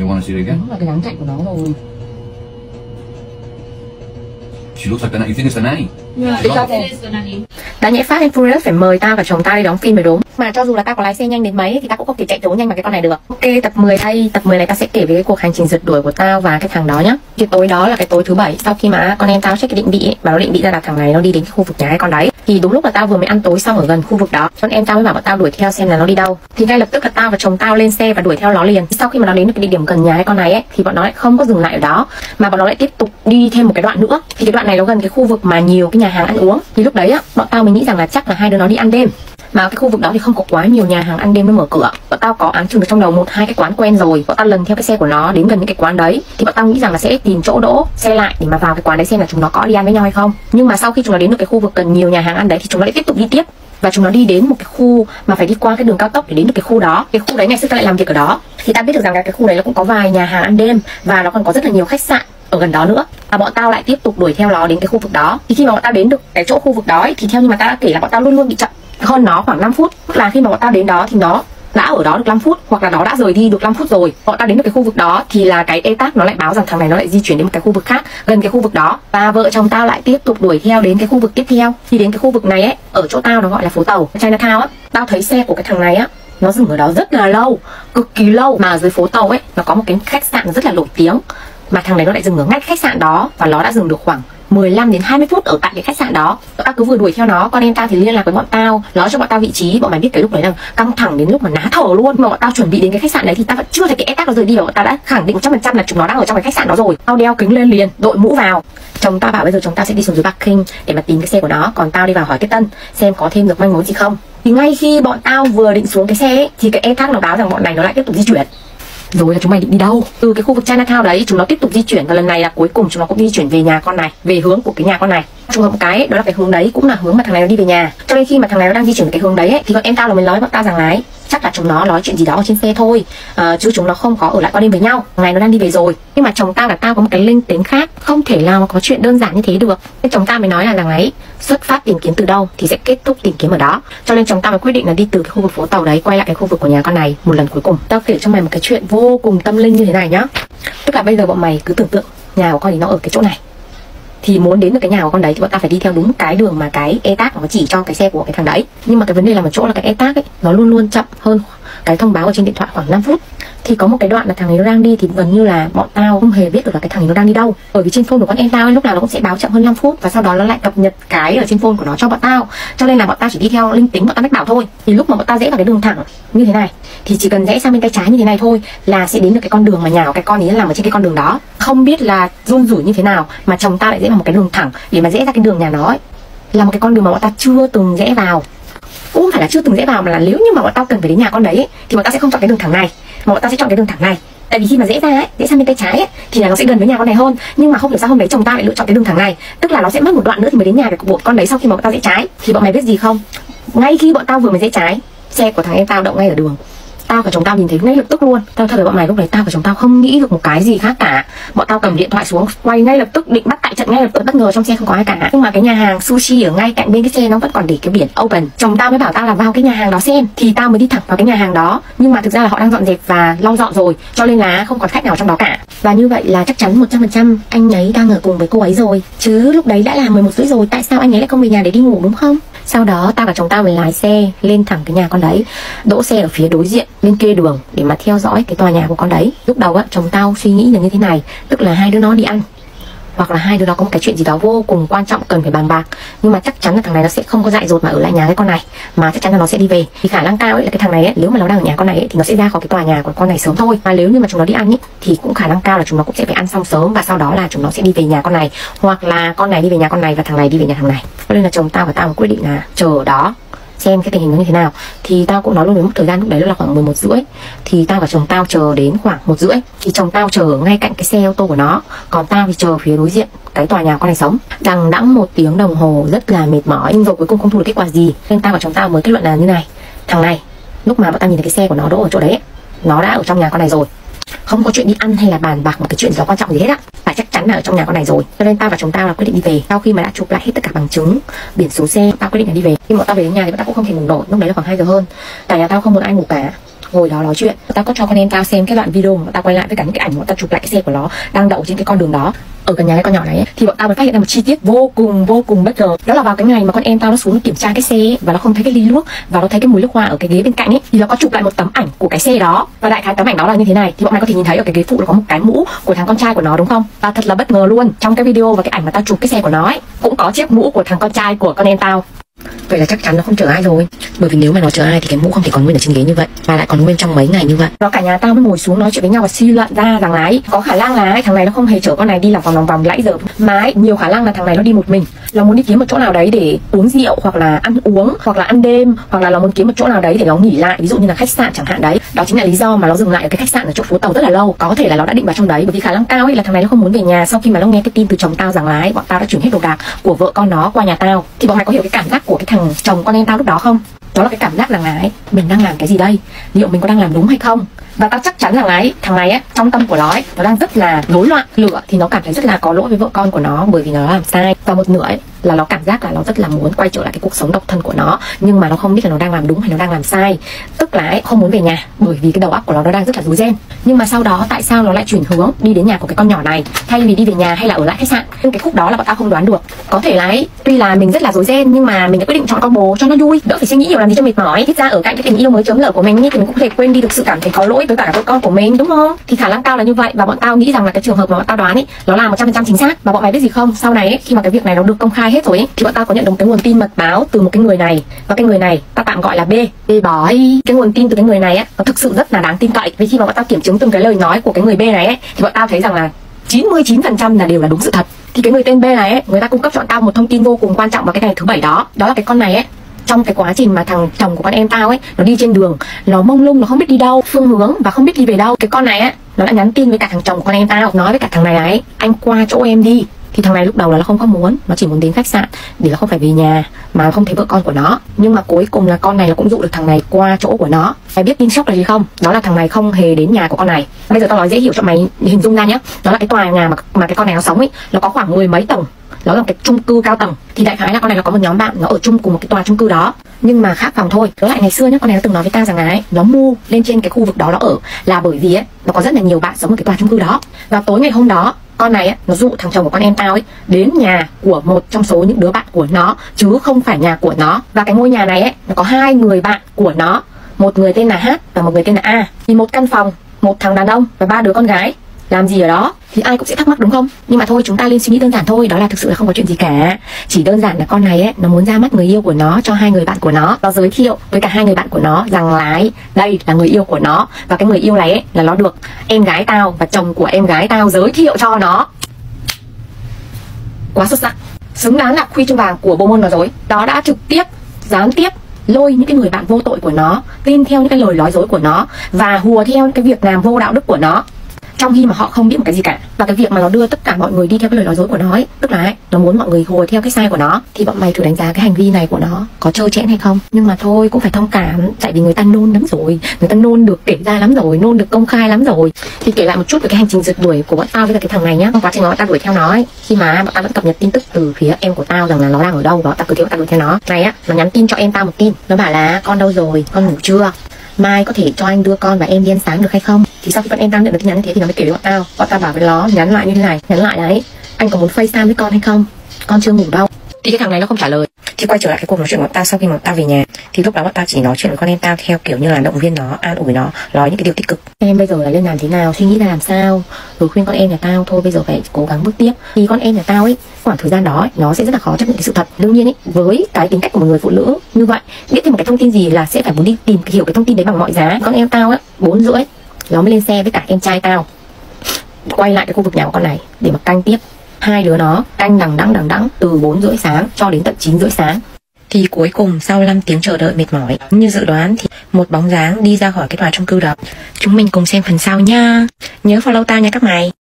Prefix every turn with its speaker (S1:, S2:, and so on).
S1: You want to see it again?
S2: Đúng là cái dáng chạy của nó rồi
S1: She looks like the nanny. You think it's the nanny?
S2: Yeah,
S1: She's on-
S2: Đã nhẽ phát and Furious phải mời tao và chồng tao đi đóng phim mới đúng. Mà cho dù là tao có lái xe nhanh đến mấy Thì tao cũng không thể chạy trốn nhanh bằng cái con này được. Ok tập 10 đây Tập 10 này tao sẽ kể về cái cuộc hành trình rượt đuổi của tao và cái thằng đó nhá. Thì tối đó là cái tối thứ bảy Sau khi mà con em tao check cái định vị Và nó định vị ra là thằng này nó đi đến khu vực nhà cái con đấy. Thì đúng lúc là tao vừa mới ăn tối xong ở gần khu vực đó Con em tao mới bảo bọn tao đuổi theo xem là nó đi đâu. Thì ngay lập tức là tao và chồng tao lên xe và đuổi theo nó liền. Sau khi mà nó đến được cái địa điểm gần nhà cái con này ấy Thì bọn nó lại không có dừng lại ở đó Mà bọn nó lại tiếp tục đi thêm một cái đoạn nữa. Thì cái đoạn này nó gần cái khu vực mà nhiều cái nhà hàng ăn uống. Thì lúc đấy á, bọn tao mới nghĩ rằng là chắc là hai đứa nó đi ăn đêm. Mà cái khu vực đó thì không có quá nhiều nhà hàng ăn đêm nó mở cửa. Bọn tao có án chừng được trong đầu một, hai cái quán quen rồi. Bọn tao lần theo cái xe của nó đến gần những cái quán đấy. Thì bọn tao nghĩ rằng là sẽ tìm chỗ đỗ, xe lại để mà vào cái quán đấy xem là chúng nó có đi ăn với nhau hay không. Nhưng mà sau khi chúng nó đến được cái khu vực cần nhiều nhà hàng ăn đấy thì chúng nó lại tiếp tục đi tiếp. Và chúng nó đi đến một cái khu mà phải đi qua cái đường cao tốc để đến được cái khu đó. Cái khu đấy ngày xưa ta lại làm việc ở đó. Thì ta biết được rằng là cái khu đấy nó cũng có vài nhà hàng ăn đêm và nó còn có rất là nhiều khách sạn ở gần đó nữa. Và bọn tao lại tiếp tục đuổi theo nó đến cái khu vực đó. Thì khi mà bọn tao đến được cái chỗ khu vực đó ấy, thì theo như mà tao đã kể là bọn tao luôn luôn bị chậm. Hơn nó khoảng 5 phút. Tức là khi mà bọn tao đến đó thì nó đã ở đó được 5 phút hoặc là nó đã rời đi được 5 phút rồi. Bọn tao đến được cái khu vực đó thì là cái e nó lại báo rằng thằng này nó lại di chuyển đến một cái khu vực khác gần cái khu vực đó. Và vợ chồng tao lại tiếp tục đuổi theo đến cái khu vực tiếp theo. Thì đến cái khu vực này ấy ở chỗ tao nó gọi là phố tàu Chinatown á tao thấy xe của cái thằng này á nó dừng ở đó rất là lâu cực kỳ lâu. Mà dưới phố tàu ấy nó có một cái khách sạn rất là nổi tiếng mà thằng đấy nó lại dừng ở ngay khách sạn đó và nó đã dừng được khoảng 15 đến 20 phút ở tại cái khách sạn đó. Tụi tao cứ vừa đuổi theo nó Con em tao thì liên lạc với bọn tao nó cho bọn tao vị trí Bọn mày biết cái lúc đấy là căng thẳng đến lúc mà ná thở luôn. Mà bọn tao chuẩn bị đến cái khách sạn đấy Thì tao vẫn chưa thấy cái ép nó rời đi Và bọn tao đã khẳng định 100% là chúng nó đang ở trong cái khách sạn đó rồi. Tao đeo kính lên liền Đội mũ vào. Chồng tao bảo bây giờ chúng tao sẽ đi xuống dưới Bắc Kinh Để mà tìm cái xe của nó Còn tao đi vào hỏi cái tân Xem có thêm được manh mối gì không. Thì ngay khi bọn tao vừa định xuống cái xe ấy, Thì cái e nó báo rằng bọn này nó lại tiếp tục di chuyển rồi là chúng mày định đi đâu? Từ cái khu vực Chinatown đấy chúng nó tiếp tục di chuyển và lần này là cuối cùng chúng nó cũng di chuyển về nhà con này về hướng của cái nhà con này. Trùng hợp một cái đó là cái hướng đấy cũng là hướng mà thằng này nó đi về nhà. Cho nên khi mà thằng này nó đang di chuyển về cái hướng đấy ấy, thì bọn em tao là mình nói bọn tao rằng là chắc là chúng nó nói chuyện gì đó ở trên xe thôi. À, chứ chúng nó không có ở lại qua đêm với nhau. Ngày nó đang đi về rồi. Nhưng mà chồng tao là tao có một cái linh tính khác. Không thể nào mà có chuyện đơn giản như thế được. Nên chồng tao mới nói là rằng ấy xuất phát tìm kiếm từ đâu thì sẽ kết thúc tìm kiếm ở đó. Cho nên chồng tao mới quyết định là đi từ cái khu vực phố tàu đấy quay lại cái khu vực của nhà con này một lần cuối cùng. Tao kể cho mày một cái chuyện vô cùng tâm linh như thế này nhá. Tức là bây giờ bọn mày cứ tưởng tượng nhà của con thì nó ở cái chỗ này thì muốn đến được cái nhà của con đấy thì bọn ta phải đi theo đúng cái đường mà cái e tag nó chỉ cho cái xe của cái thằng đấy. Nhưng mà cái vấn đề là một chỗ là cái e tag ấy, nó luôn luôn chậm hơn cái thông báo ở trên điện thoại khoảng 5 phút. Thì có một cái đoạn là thằng ấy nó đang đi thì gần như là bọn tao không hề biết được là cái thằng ấy nó đang đi đâu. Bởi vì trên phone của con em tao ấy, lúc nào nó cũng sẽ báo chậm hơn 5 phút và sau đó nó lại cập nhật cái ở trên phone của nó cho bọn tao. Cho nên là bọn tao chỉ đi theo linh tính bọn tao mách bảo thôi. Thì lúc mà bọn tao rẽ vào cái đường thẳng như thế này thì chỉ cần rẽ sang bên tay trái như thế này thôi là sẽ đến được cái con đường mà nhà của cái con ấy làm ở trên cái con đường đó. Không biết là run rủi như thế nào mà chồng tao lại rẽ vào một cái đường thẳng để mà rẽ ra cái đường nhà nó ấy. Là một cái con đường mà bọn ta chưa từng rẽ vào cũng không phải là chưa từng dễ vào mà là nếu như mà bọn tao cần phải đến nhà con đấy ấy, thì bọn tao sẽ không chọn cái đường thẳng này. Mà bọn tao sẽ chọn cái đường thẳng này. Tại vì khi mà dễ ra ấy dễ sang bên tay trái ấy, thì là nó sẽ gần với nhà con này hơn. Nhưng mà không hiểu sao hôm đấy chồng tao lại lựa chọn cái đường thẳng này. Tức là nó sẽ mất một đoạn nữa thì mới đến nhà của con đấy sau khi mà bọn tao dễ trái. Thì bọn mày biết gì không? Ngay khi bọn tao vừa mới dễ trái xe của thằng em tao đậu ngay ở đường tao và chồng tao nhìn thấy ngay lập tức luôn. Tao thật với bọn mày lúc đấy tao và chồng tao không nghĩ được một cái gì khác cả. Bọn tao cầm điện thoại xuống, quay ngay lập tức, định bắt tại trận ngay lập tức, bất ngờ trong xe không có ai cả. Nhưng mà cái nhà hàng sushi ở ngay cạnh bên cái xe nó vẫn còn để cái biển open. Chồng tao mới bảo tao là vào cái nhà hàng đó xem, thì tao mới đi thẳng vào cái nhà hàng đó. Nhưng mà thực ra là họ đang dọn dẹp và lau dọn rồi, cho nên là không còn khách nào trong đó cả. Và như vậy là chắc chắn 100% anh ấy đang ở cùng với cô ấy rồi. Chứ lúc đấy đã là 11 rưỡi rồi, tại sao anh ấy lại không về nhà để đi ngủ đúng không? Sau đó tao và chồng tao mới lái xe lên thẳng cái nhà con đấy. Đỗ xe ở phía đối diện, bên kia đường, để mà theo dõi cái tòa nhà của con đấy. Lúc đầu á, chồng tao suy nghĩ là như thế này, tức là hai đứa nó đi ăn hoặc là hai đứa nó có một cái chuyện gì đó vô cùng quan trọng cần phải bàn bạc. Nhưng mà chắc chắn là thằng này nó sẽ không có dại dột mà ở lại nhà cái con này. Mà chắc chắn là nó sẽ đi về. Thì khả năng cao ấy là cái thằng này ấy, nếu mà nó đang ở nhà con này ấy, thì nó sẽ ra khỏi cái tòa nhà của con này sớm thôi. Mà nếu như mà chúng nó đi ăn ấy, thì cũng khả năng cao là chúng nó cũng sẽ phải ăn xong sớm và sau đó là chúng nó sẽ đi về nhà con này. Hoặc là con này đi về nhà con này và thằng này đi về nhà thằng này. Cho nên là chồng tao và tao quyết định là chờ đó xem cái tình hình nó như thế nào. Thì tao cũng nói luôn với mức thời gian lúc đấy là khoảng 11 rưỡi. Thì tao và chồng tao chờ đến khoảng một rưỡi. Thì chồng tao chờ ngay cạnh cái xe ô tô của nó. Còn tao thì chờ phía đối diện cái tòa nhà con này sống. Đằng đẵng một tiếng đồng hồ rất là mệt mỏi. Nhưng rồi cuối cùng không thu được kết quả gì. Nên tao và chồng tao mới kết luận là như này. Thằng này, lúc mà bọn tao nhìn thấy cái xe của nó đỗ ở chỗ đấy nó đã ở trong nhà con này rồi. Không có chuyện đi ăn hay là bàn bạc một cái chuyện gì đó quan trọng gì hết á chắc chắn là ở trong nhà con này rồi. Cho nên tao và chúng tao là quyết định đi về. Sau khi mà đã chụp lại hết tất cả bằng chứng, biển số xe, tao quyết định là đi về. Khi mà tao về đến nhà thì bọn tao cũng không thể ngủ nổi. Lúc đấy là khoảng 2 giờ hơn. Cả nhà tao không muốn ai ngủ cả ngồi đó nói chuyện. Tao có cho con em tao xem cái đoạn video mà tao quay lại với cả những cái ảnh mà tao chụp lại cái xe của nó đang đậu trên cái con đường đó. Ở gần nhà cái con nhỏ này ấy, thì bọn tao mới phát hiện ra một chi tiết vô cùng vô cùng bất ngờ. Đó là vào cái ngày mà con em tao nó xuống kiểm tra cái xe ấy, và nó không thấy cái ly nước và nó thấy cái mùi nước hoa ở cái ghế bên cạnh ấy thì nó có chụp lại một tấm ảnh của cái xe đó. Và đại khái tấm ảnh đó là như thế này. Thì bọn mày có thể nhìn thấy ở cái ghế phụ nó có một cái mũ của thằng con trai của nó đúng không? Và thật là bất ngờ luôn. Trong cái video và cái ảnh mà tao chụp cái xe của nó ấy cũng có chiếc mũ của thằng con trai của con em tao. Vậy là chắc chắn nó không chở ai rồi. Bởi vì nếu mà nó chở ai thì cái mũ không thể còn nguyên ở trên ghế như vậy Mà lại còn nguyên trong mấy ngày như vậy. Đó cả nhà tao mới ngồi xuống nói chuyện với nhau và suy luận ra rằng là ấy, Có khả năng là ấy, thằng này nó không hề chở con này đi lòng vòng lòng vòng lãi giờ. Mà ấy, nhiều khả năng là thằng này nó đi một mình. Nó muốn đi kiếm một chỗ nào đấy để uống rượu Hoặc là ăn uống Hoặc là ăn đêm Hoặc là nó muốn kiếm một chỗ nào đấy để nó nghỉ lại Ví dụ như là khách sạn chẳng hạn đấy. Đó chính là lý do mà nó dừng lại ở cái khách sạn ở chỗ phố tàu rất là lâu. Có thể là nó đã định vào trong đấy Bởi vì khả năng cao ấy là thằng này nó không muốn về nhà. Sau khi mà nó nghe cái tin từ chồng tao rằng là ấy, bọn tao đã chuyển hết đồ đạc của vợ con nó qua nhà tao Thì bọn mày có hiểu cái cảm giác của cái thằng chồng con em tao lúc đó không? Đó là cái cảm giác rằng là ấy, mình đang làm cái gì đây? Liệu mình có đang làm đúng hay không? Và tao chắc chắn rằng ấy, thằng này ấy, trong tâm của nó ấy, nó đang rất là rối loạn. Lửa thì nó cảm thấy rất là có lỗi với vợ con của nó bởi vì nó làm sai. Và một nửa ấy, là nó cảm giác là nó rất là muốn quay trở lại cái cuộc sống độc thân của nó nhưng mà nó không biết là nó đang làm đúng hay nó đang làm sai. Tức là ấy, không muốn về nhà bởi vì cái đầu óc của nó nó đang rất là rối ren. Nhưng mà sau đó tại sao nó lại chuyển hướng đi đến nhà của cái con nhỏ này? Thay vì đi về nhà hay là ở lại khách sạn? Nhưng cái khúc đó là bọn tao không đoán được. Có thể là ấy, tuy là mình rất là rối ren nhưng mà mình đã quyết định chọn con bố cho nó vui. Đỡ phải suy nghĩ nhiều làm gì cho mệt mỏi. Thiết ra ở cạnh cái tình yêu mới chớm lở của mình thì mình cũng có thể quên đi được sự cảm thấy có lỗi với cả vợ con của mình đúng không? Thì khả năng cao là như vậy và bọn tao nghĩ rằng là cái trường hợp mà bọn tao đoán ấy nó là một trăm phần trăm chính xác. Và bọn mày biết gì không? Sau này ấy, khi mà cái việc này nó được công khai hết rồi ấy, thì bọn tao có nhận được cái nguồn tin mật báo từ một cái người này. Và cái người này tao tạm gọi là B B bói cái nguồn tin từ cái người này ấy, nó thực sự rất là đáng tin cậy. Vì khi mà bọn tao kiểm chứng từng cái lời nói của cái người B này ấy, thì bọn tao thấy rằng là 99% là đều là đúng sự thật. Thì cái người tên B này ấy, người ta cung cấp cho tao một thông tin vô cùng quan trọng vào cái ngày thứ bảy đó. Đó là cái con này ấy trong cái quá trình mà thằng chồng của con em tao ấy, nó đi trên đường, nó mông lung, nó không biết đi đâu, phương hướng và không biết đi về đâu. Cái con này á, nó đã nhắn tin với cả thằng chồng của con em tao, nói với cả thằng này ấy, anh qua chỗ em đi thì thằng này lúc đầu là nó không có muốn nó chỉ muốn đến khách sạn để nó không phải về nhà mà không thấy vợ con của nó. Nhưng mà cuối cùng là con này nó cũng dụ được thằng này qua chỗ của nó. Phải biết tin sốc là gì không? Đó là thằng này không hề đến nhà của con này. Bây giờ tao nói dễ hiểu cho mày hình dung ra nhé đó là cái tòa nhà mà mà cái con này nó sống ấy nó có khoảng mười mấy tầng. Nó là cái chung cư cao tầng. Thì đại khái là con này nó có một nhóm bạn nó ở chung cùng một cái tòa chung cư đó. Nhưng mà khác phòng thôi. Đó lại ngày xưa nhá con này nó từng nói với ta rằng là ấy, nó mua lên trên cái khu vực đó nó ở là bởi vì ấy nó có rất là nhiều bạn sống ở cái tòa chung cư đó. Và tối ngày hôm đó con này nó dụ thằng chồng của con em tao ấy, đến nhà của một trong số những đứa bạn của nó, chứ không phải nhà của nó. Và cái ngôi nhà này ấy, nó có hai người bạn của nó. Một người tên là H và một người tên là A. Thì một căn phòng, một thằng đàn ông và ba đứa con gái làm gì ở đó thì ai cũng sẽ thắc mắc đúng không? Nhưng mà thôi chúng ta lên suy nghĩ đơn giản thôi đó là thực sự là không có chuyện gì cả. Chỉ đơn giản là con này ấy nó muốn ra mắt người yêu của nó cho hai người bạn của nó. Nó giới thiệu với cả hai người bạn của nó rằng là ấy, đây là người yêu của nó. Và cái người yêu này ấy là nó được em gái tao và chồng của em gái tao giới thiệu cho nó. Quá xuất sắc. Xứng đáng là khuy trương vàng của bộ môn nó rồi đó đã trực tiếp gián tiếp lôi những cái người bạn vô tội của nó tin theo những cái lời nói dối của nó và hùa theo những cái việc làm vô đạo đức của nó trong khi mà họ không biết một cái gì cả và cái việc mà nó đưa tất cả mọi người đi theo cái lời nói dối của nó ấy tức là ấy, nó muốn mọi người hùa theo cái sai của nó thì bọn mày thử đánh giá cái hành vi này của nó có trơ trẽn hay không? Nhưng mà thôi cũng phải thông cảm tại vì người ta nôn lắm rồi người ta nôn được kể ra lắm rồi nôn được công khai lắm rồi. Thì kể lại một chút về cái hành trình rượt đuổi của bọn tao với cả cái thằng này nhá. Trong quá trình mà bọn tao đuổi theo nó ấy khi mà bọn tao vẫn cập nhật tin tức từ phía em của tao rằng là nó đang ở đâu đó tao cứ thế bọn tao đuổi theo nó. Này á nó nhắn tin cho em tao một tin nó bảo là con đâu rồi? Con ngủ chưa? Mai có thể cho anh đưa con và em đi ăn sáng được hay không? Thì sau khi bọn em đang nhận được tin nhắn như thế thì nó mới kể với bọn tao. Bọn tao bảo với nó, nhắn lại như thế này, nhắn lại đấy. Anh có muốn facetime với con hay không? Con chưa ngủ đâu thì cái thằng này nó không trả lời. Thì quay trở lại cái cuộc nói chuyện của bọn tao sau khi mà tao về nhà thì lúc đó bọn tao chỉ nói chuyện với con em tao theo kiểu như là động viên nó an ủi nó nói những cái điều tích cực. Em bây giờ là lên làm thế nào suy nghĩ ra làm sao? Rồi khuyên con em nhà tao thôi bây giờ phải cố gắng bước tiếp. Thì con em nhà tao ấy khoảng thời gian đó ấy, nó sẽ rất là khó chấp nhận cái sự thật. Đương nhiên ấy với cái tính cách của một người phụ nữ như vậy biết thêm một cái thông tin gì là sẽ phải muốn đi tìm hiểu cái thông tin đấy bằng mọi giá con em tao á bốn rưỡi nó mới lên xe với cả em trai tao. Quay lại cái khu vực nhà của con này để mà canh tiếp hai đứa nó, canh đằng đẵng đằng đẵng, từ 4 rưỡi sáng cho đến tận 9 rưỡi sáng. Thì cuối cùng, sau 5 tiếng chờ đợi mệt mỏi, như dự đoán thì một bóng dáng đi ra khỏi cái tòa chung cư đó. Chúng mình cùng xem phần sau nha. Nhớ follow tao nha các mày.